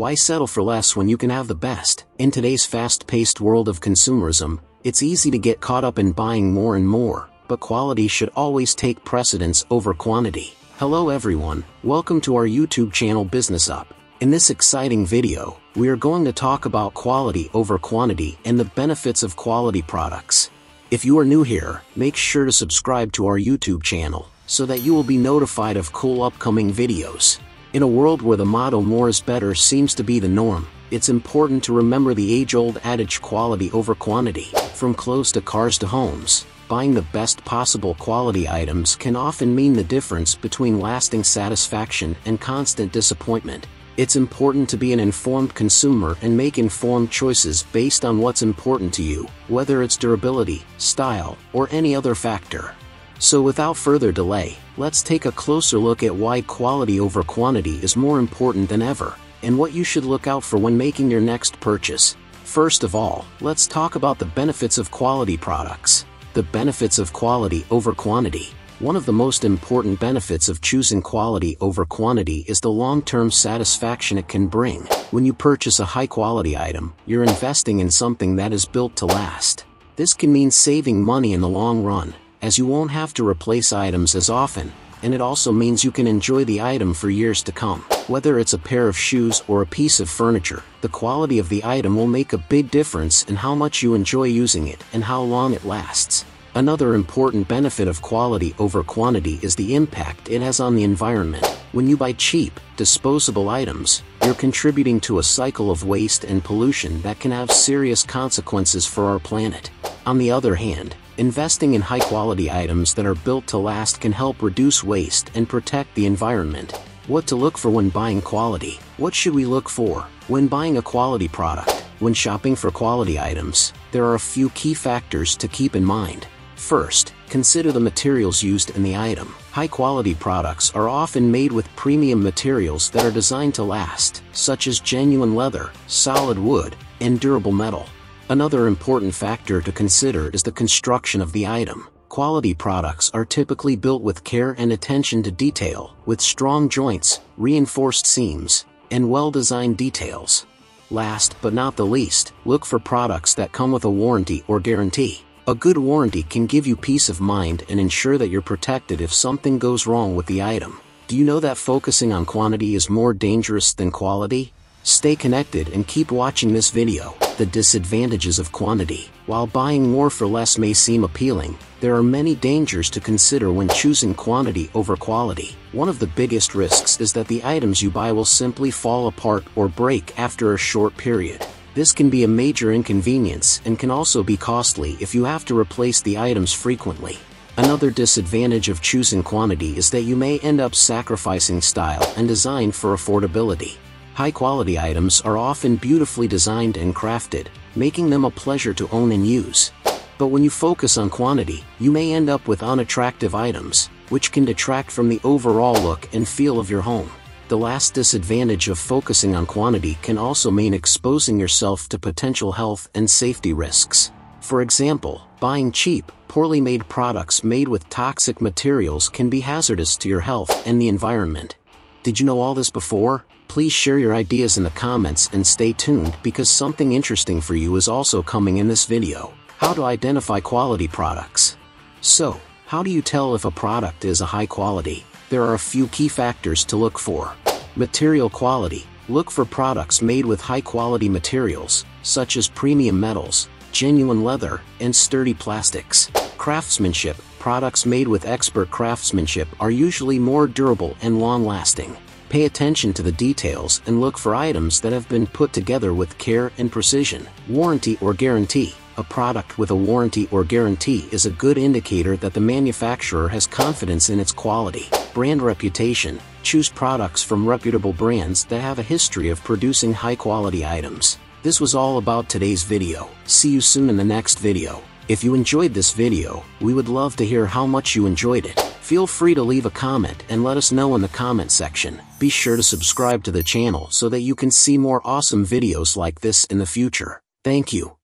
Why settle for less when you can have the best? In today's fast-paced world of consumerism, it's easy to get caught up in buying more and more, but quality should always take precedence over quantity. Hello everyone, welcome to our YouTube channel Business Up. In this exciting video, we are going to talk about quality over quantity and the benefits of quality products. If you are new here, make sure to subscribe to our YouTube channel, so that you will be notified of cool upcoming videos. In a world where the motto more is better seems to be the norm, it's important to remember the age-old adage quality over quantity. From clothes to cars to homes, buying the best possible quality items can often mean the difference between lasting satisfaction and constant disappointment. It's important to be an informed consumer and make informed choices based on what's important to you, whether it's durability, style, or any other factor. So without further delay, let's take a closer look at why quality over quantity is more important than ever, and what you should look out for when making your next purchase. First of all, let's talk about the benefits of quality products. The benefits of quality over quantity. One of the most important benefits of choosing quality over quantity is the long-term satisfaction it can bring. When you purchase a high-quality item, you're investing in something that is built to last. This can mean saving money in the long run, as you won't have to replace items as often, and it also means you can enjoy the item for years to come. Whether it's a pair of shoes or a piece of furniture, the quality of the item will make a big difference in how much you enjoy using it and how long it lasts. Another important benefit of quality over quantity is the impact it has on the environment. When you buy cheap, disposable items, you're contributing to a cycle of waste and pollution that can have serious consequences for our planet. On the other hand, investing in high-quality items that are built to last can help reduce waste and protect the environment. What to look for when buying quality? What should we look for when buying a quality product? When shopping for quality items, there are a few key factors to keep in mind. First, consider the materials used in the item. High-quality products are often made with premium materials that are designed to last, such as genuine leather, solid wood, and durable metal. Another important factor to consider is the construction of the item. Quality products are typically built with care and attention to detail, with strong joints, reinforced seams, and well-designed details. Last but not the least, look for products that come with a warranty or guarantee. A good warranty can give you peace of mind and ensure that you're protected if something goes wrong with the item. Do you know that focusing on quantity is more dangerous than quality? Stay connected and keep watching this video. The disadvantages of quantity. While buying more for less may seem appealing, there are many dangers to consider when choosing quantity over quality. One of the biggest risks is that the items you buy will simply fall apart or break after a short period. This can be a major inconvenience and can also be costly if you have to replace the items frequently. Another disadvantage of choosing quantity is that you may end up sacrificing style and design for affordability. High-quality items are often beautifully designed and crafted, making them a pleasure to own and use. But when you focus on quantity, you may end up with unattractive items, which can detract from the overall look and feel of your home. The last disadvantage of focusing on quantity can also mean exposing yourself to potential health and safety risks. For example, buying cheap, poorly made products made with toxic materials can be hazardous to your health and the environment. Did you know all this before? Please share your ideas in the comments and stay tuned because something interesting for you is also coming in this video. How to identify quality products. So, how do you tell if a product is a high quality? There are a few key factors to look for. Material quality. Look for products made with high-quality materials, such as premium metals, genuine leather, and sturdy plastics. Craftsmanship. Products made with expert craftsmanship are usually more durable and long-lasting. Pay attention to the details and look for items that have been put together with care and precision. Warranty or guarantee. A product with a warranty or guarantee is a good indicator that the manufacturer has confidence in its quality. Brand reputation. Choose products from reputable brands that have a history of producing high-quality items. This was all about today's video. See you soon in the next video. If you enjoyed this video, we would love to hear how much you enjoyed it. Feel free to leave a comment and let us know in the comment section. Be sure to subscribe to the channel so that you can see more awesome videos like this in the future. Thank you.